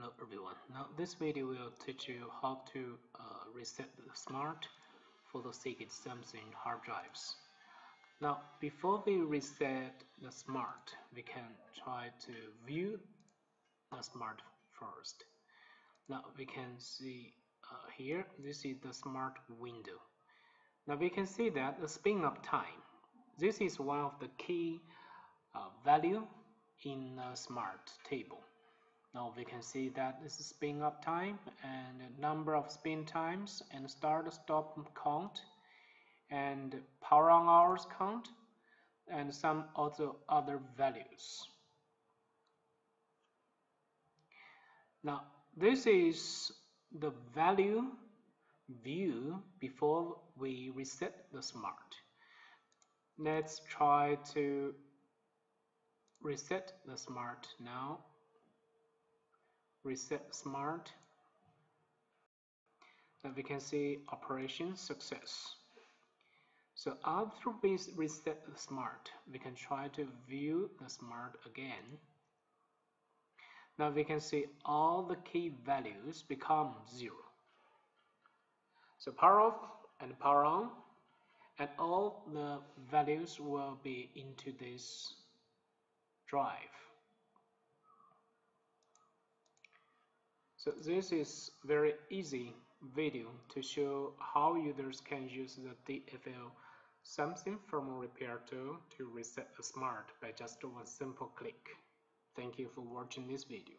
Hello everyone. Now this video will teach you how to uh, reset the smart for the Seagate Samsung hard drives. Now before we reset the smart, we can try to view the smart first. Now we can see uh, here, this is the smart window. Now we can see that the spin up time. This is one of the key uh, value in a smart table. Now we can see that this is spin up time and number of spin times and start stop count and power on hours count and some also other values. Now this is the value view before we reset the smart. Let's try to reset the smart now reset smart and we can see operation success. So after we reset smart we can try to view the smart again. Now we can see all the key values become zero. So power off and power on and all the values will be into this drive So this is very easy video to show how users can use the DFL Samsung firmware repair tool to reset a smart by just one simple click. Thank you for watching this video.